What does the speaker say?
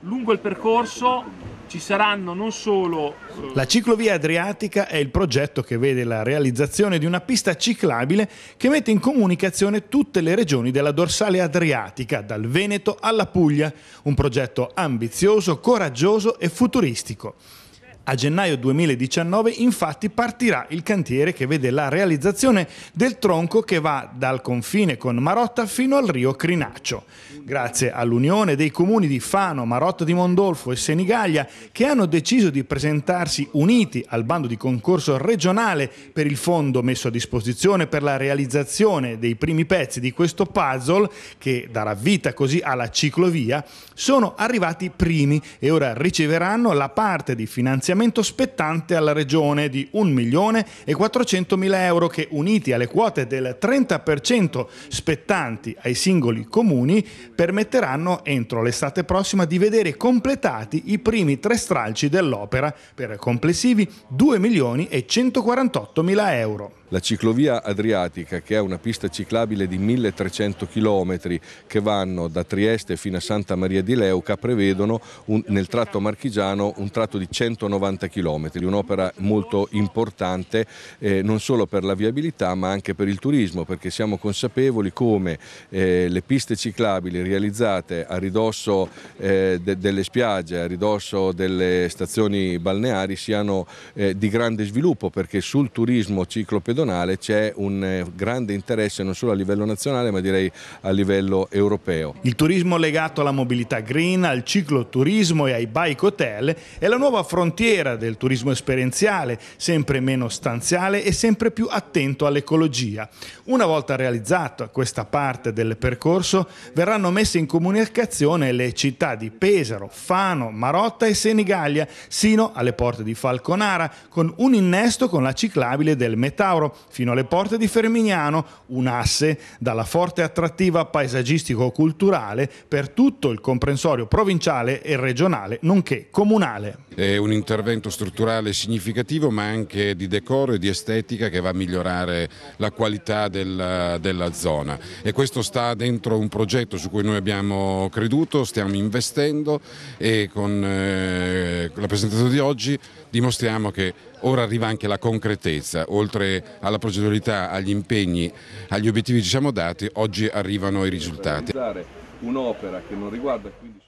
lungo il percorso ci saranno non solo... Eh... La ciclovia adriatica è il progetto che vede la realizzazione di una pista ciclabile che mette in comunicazione tutte le regioni della dorsale adriatica, dal Veneto alla Puglia. Un progetto ambizioso, coraggioso e futuristico. A gennaio 2019 infatti partirà il cantiere che vede la realizzazione del tronco che va dal confine con Marotta fino al rio Crinaccio. Grazie all'unione dei comuni di Fano, Marotta di Mondolfo e Senigallia che hanno deciso di presentarsi uniti al bando di concorso regionale per il fondo messo a disposizione per la realizzazione dei primi pezzi di questo puzzle che darà vita così alla ciclovia, sono arrivati primi e ora riceveranno la parte di finanziamento finanziamento spettante alla Regione di 1 milione e 400 mila euro che uniti alle quote del 30% spettanti ai singoli comuni permetteranno entro l'estate prossima di vedere completati i primi tre stralci dell'opera per complessivi 2 milioni e 148 mila euro. La ciclovia adriatica, che è una pista ciclabile di 1300 km che vanno da Trieste fino a Santa Maria di Leuca, prevedono un, nel tratto marchigiano un tratto di 190 km, un'opera molto importante eh, non solo per la viabilità ma anche per il turismo, perché siamo consapevoli come eh, le piste ciclabili realizzate a ridosso eh, de delle spiagge, a ridosso delle stazioni balneari siano eh, di grande sviluppo, perché sul turismo ciclopedonale pedonale c'è un eh, grande interesse non solo a livello nazionale ma direi a livello europeo. Il turismo legato alla mobilità green, al cicloturismo e ai bike hotel è la nuova frontiera del turismo esperienziale, sempre meno stanziale e sempre più attento all'ecologia. Una volta realizzata questa parte del percorso verranno messe in comunicazione le città di Pesaro, Fano, Marotta e Senigallia sino alle porte di Falconara con un innesto con la ciclabile del Metauro fino alle porte di Fermignano, un asse dalla forte attrattiva paesaggistico-culturale per tutto il comprensorio provinciale e regionale, nonché comunale. È un intervento strutturale significativo ma anche di decoro e di estetica che va a migliorare la qualità della, della zona e questo sta dentro un progetto su cui noi abbiamo creduto, stiamo investendo e con eh, la presentazione di oggi dimostriamo che ora arriva anche la concretezza, oltre alla proceduralità, agli impegni, agli obiettivi che ci siamo dati, oggi arrivano i risultati. Un'opera che non riguarda quindi